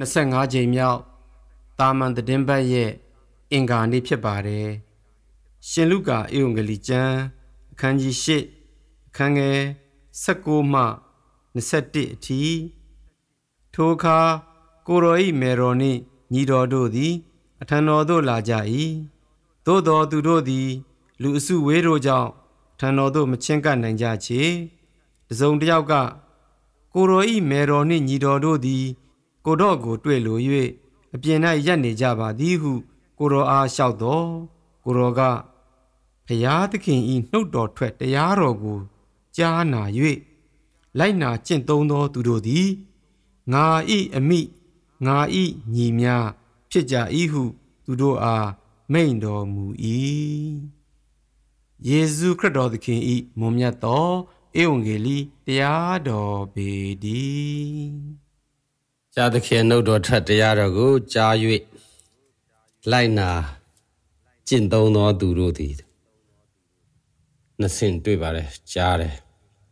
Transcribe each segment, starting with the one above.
25ကြိမ်မြောက်တာမန်သတင်းပတ်ရဲ့အင်္ဂါနေ့ဖြစ်ပါတယ်။ရှင်လုကာဧဝံဂေလိကျမ်းအခန်းကြီး၈အခန်းငယ်16မှ21အထိထိုအခါကိုရောဤမေရောနှင့်ညီတော်တို့သည် အထံတော်သို့လာကြ၏သို့တော်သူတို့သည် လူအစုဝေးတို့ကြောင့်ထံတော်သို့မချင်းကပ်နိုင်ကြချေတစုံတစ်ယောက်ကကိုရောဤမေရောနှင့်ညီတော်တို့သည် ကိုတော့ကိုတွေ့လို၍အပြင်၌ရပ်နေကြပါသည်ဟု ကိုရောအားလျှောက်တော်ကိုရောကဖျားသခင်ဤနှုတ်တော်ထွက်တရားတော်ကိုကြားနာ၍လိုက်နာကျင့်သုံးသောသူတို့သည်ငါဤအမိငါဤညီများဖြစ်ကြ၏ဟုသူတို့အားမိန်တော်မူ၏ယေရှုခရစ်တော်သခင်ဤမွန်မြတ်သောဧဝံဂေလိတရားတော်ပေတည်း။ ကြားသခင်နှုတ်တော်ထက်တရားတော်ကိုကြား၍လိုက်နာကျင့်သုံးသောသူတို့သည်နှစ်ဆင့်တွေ့ပါတယ်ကြားတယ်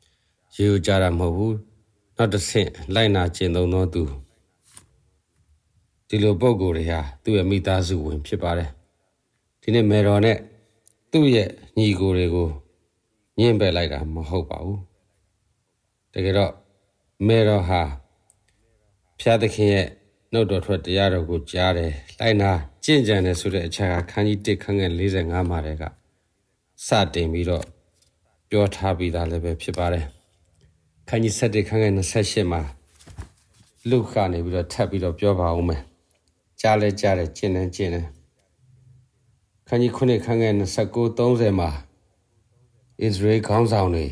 ။ရေကိုကြားတာမဟုတ်ဘူး။နောက်တစ်ဆင့်လိုက်နာကျင့်သုံးသောသူဒီလိုပုံကိုယ်တွေဟာသူ့ရဲ့မိသားစုဝင် ဖြစ်ပါတယ်။ဒီနေ့မေတော်နဲ့သူ့ရဲ့ညီကိုတွေကိုညှင့်ပယ်လိုက်တာမဟုတ်ပါဘူးတကယ်တော့မေတော်ဟာ ဖျားသခင်ရဲ့နှုတ်တော်ထွက်တရားတော်ကိုကြားတယ်လိုက်နာကြင့်ကြံတယ်ဆိုတဲ့အချက်ကခန်းကြီး1ခန်းငယ်45မှာတည်းကစတင်ပြီးတော့ပြောထားပြီးသားလည်းပဲဖြစ်ပါတယ်ခန်းကြီး7ခန်းငယ်28မှာလူကနေပြီးတော့ထပ်ပြီးတော့ပြောပါဦးမယ်ကြားလဲကြားတယ်ကျင့်တယ်ကျင့်တယ်ခန်းကြီး9ခန်းငယ်29 30မှာဣသရေလခေါင်းဆောင်တွေ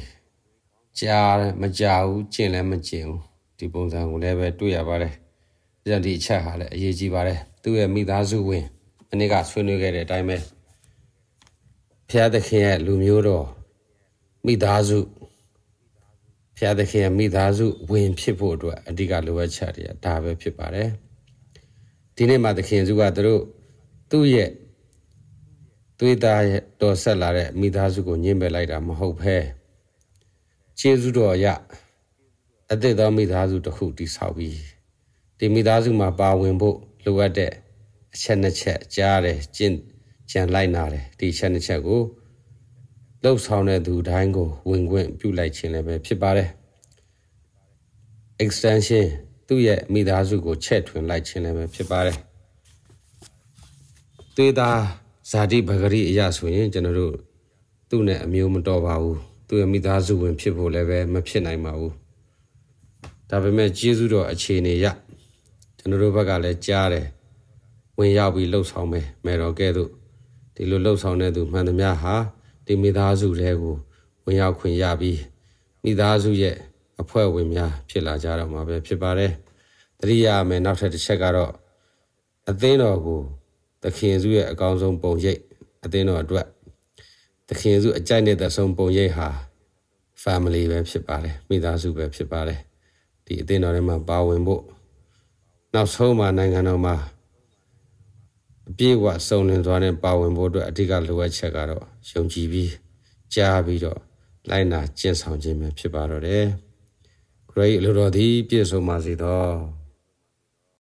ကြားမကြားဘူးကျင့်လည်းမကျင့်ဘူး ဒီပုံစံကိုလည်းပဲတွေ့ရပါတယ်။ဒါကြောင့်ဒီအချက်ဟာလည်းအရေးကြီးပါတယ်။သူ့ရဲ့မိသားစုဝင်အနည်းကဆွေးနွေးခဲ့တဲ့အတိုင်းပဲဖျားသခင်ရဲ့လူမျိုးတော်မိသားစုဖျားသခင်ရဲ့မိသားစုဝင်ဖြစ်ဖို့အတွက်အဓိကလိုအပ်ချက်တွေဒါပဲဖြစ်ပါတယ်။ဒီနေ့မှာသခင်စုကသူတို့သူ့ရဲ့သွေးသားရဲ့တော်ဆက်လာတဲ့မိသားစုကိုညှင်းပယ်လိုက်တာမဟုတ်ဘဲကျေးဇူးတော်ရ အသက်သောမိသားစုတစ်ခုတည်ဆောက်ပြီးဒီမိသားစုမှာပါဝင်ဖို့လိုအပ်တဲ့အချက်နှစ်ချက်ကြားတယ်ကျင့်ကြံလိုက်နာတယ်ဒီချက်နှစ်ချက်ကိုလှုပ်ဆောင်တဲ့သူတိုင်းကိုဝင်ခွင့်ပြုလိုက်ခြင်းလည်းပဲဖြစ်ပါတယ် extension သူ့ရဲ့မိသားစုကိုချက်ထွင်လိုက်ခြင်းလည်းပဲဖြစ်ပါတယ်သွေးသားဇာတိဘဂရိအရာဆိုရင်ကျွန်တော်တို့သူ့နဲ့အမျိုးမတော်ပါဘူးသူ့ရဲ့မိသားစုဝင်ဖြစ်ဖို့လည်းပဲမဖြစ်နိုင်ပါဘူး ဒါပေမဲ့ကျေးဇူးတော်အခြေအနေရကျွန်တော်တို့ဘက်ကလည်းကြားတယ်ဝင်ရောက်ပြီးလှုပ်ဆောင်မယ်မယ်တော်ကဲ့သို့ဒီလိုလှုပ်ဆောင်တဲ့သူမှန်သမျှဟာဒီမိသားစုတွေကိုဝင်ရောက်ခွင့်ရပြီးမိသားစုရဲ့အဖွဲ့ဝင်များဖြစ်လာကြတော့မှာပဲဖြစ်ပါတယ်တတိယမယ်နောက်ထပ်တစ်ချက်ကတော့အသင်းတော်ကိုသခင်စုရဲ့အကောင်းဆုံးပုံရိပ်အသင်းတော်အတွက်သခင်စုအကြိုက်တဲ့ဆုံးပုံရိပ်ဟာ family ပဲဖြစ်ပါတယ်မိသားစုပဲဖြစ်ပါတယ် ဒီအသင်းတော်ထဲမှာပါဝင်ဖို့နောက်ဆုံးမှာနိုင်ငံတော်မှာအပြည့်အဝစုံလင်စွာနဲ့ပါဝင်ဖို့အတွက်အဓိကလိုအပ်ချက်ကတော့ယုံကြည်ပြီးကြားပြီးတော့လိုက်နာကျင့်ဆောင်ခြင်းပဲဖြစ်ပါတော့တယ်။ခရိအလိုတော်သည်ပြည့်စုံပါစေသော။